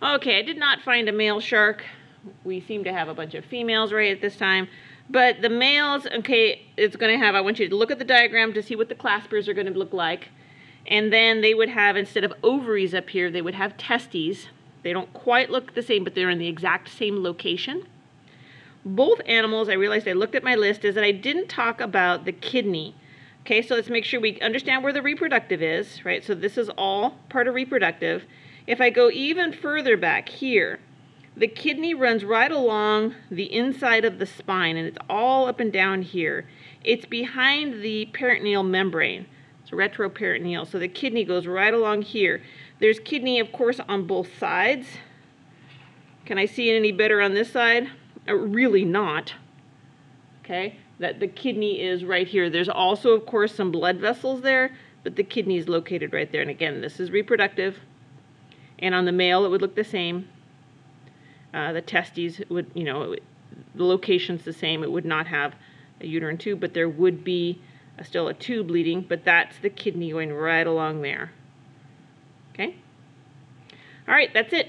Okay, I did not find a male shark. We seem to have a bunch of females right at this time. But the males, okay, it's going to have, I want you to look at the diagram to see what the claspers are going to look like. And then they would have, instead of ovaries up here, they would have testes. They don't quite look the same, but they're in the exact same location. Both animals, I realized I looked at my list, is that I didn't talk about the kidney. Okay, so let's make sure we understand where the reproductive is, right? So this is all part of reproductive. If I go even further back here, the kidney runs right along the inside of the spine and it's all up and down here. It's behind the peritoneal membrane. It's retroperitoneal. So the kidney goes right along here. There's kidney, of course, on both sides. Can I see it any better on this side? Uh, really not. Okay, that the kidney is right here. There's also, of course, some blood vessels there, but the kidney is located right there. And again, this is reproductive. And on the male, it would look the same. Uh, the testes would, you know, the location's the same. It would not have a uterine tube, but there would be a, still a tube leading, but that's the kidney going right along there. Okay? All right, that's it.